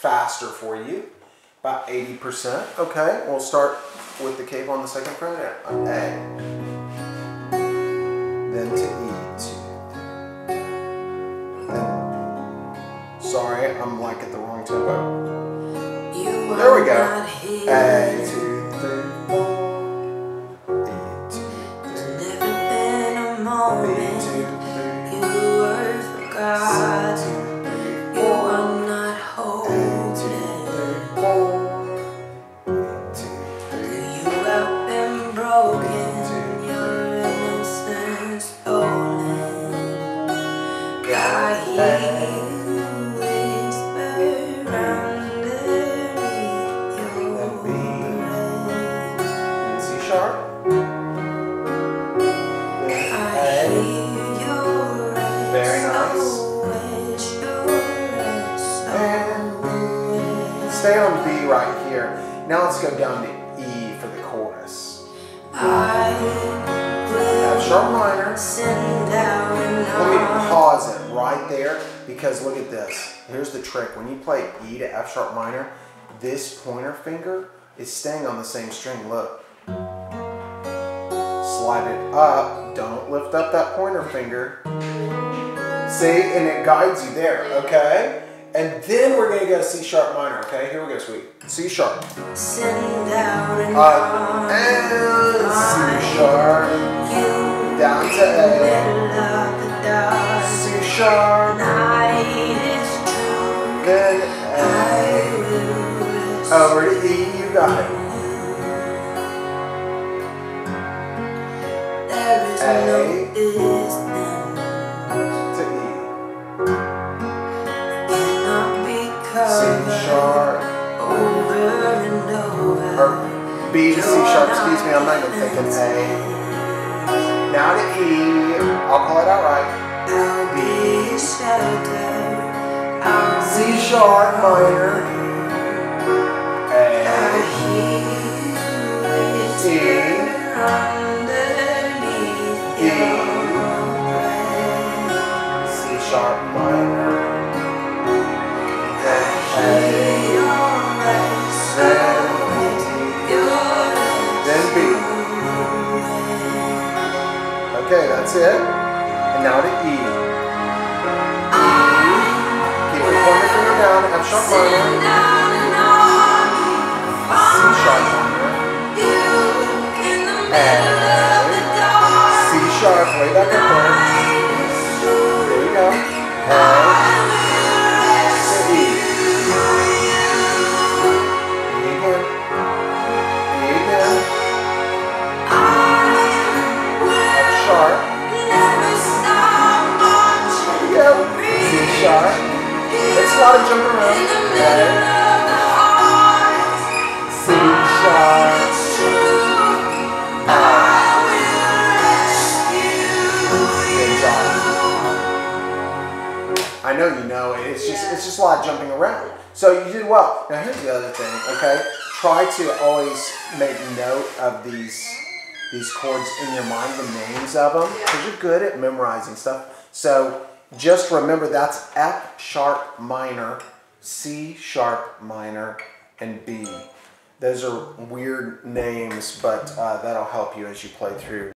faster for you, about 80%. Okay, we'll start with the capo on the second fret, A. Then to E, two. Then, sorry, I'm like at the wrong tempo. There we go. A, two, sharp. Very nice. And Stay on B right here. Now let's go down to E for the chorus. F sharp minor. Let me pause it right there because look at this. Here's the trick. When you play E to F sharp minor, this pointer finger is staying on the same string. Look. Slide it up. Don't lift up that pointer finger. See? And it guides you there, okay? And then we're gonna go C sharp minor, okay? Here we go, sweet. C sharp. Send out an uh, Up and C sharp. You Down to A. middle of the dark C sharp. night. It's true. Then A. Over to E, you got it. Or B to C sharp, excuse me, I'm not even thinking A. Now to E. I'll call it out right. I'll C sharp minor. A. E. E. C sharp minor. That's it. And now to E. E. Keep your pointer finger down, F sharp minor. down an army C sharp minor. you in the middle of the dark. C sharp, way back up there. There you go. A. Lot around. Sharp. Good. I know you know it. It's just it's just a lot of jumping around. So you did well. Now here's the other thing, okay? Try to always make note of these these chords in your mind, the names of them, because you're good at memorizing stuff. So just remember that's F sharp minor, C sharp minor, and B. Those are weird names, but uh, that'll help you as you play through.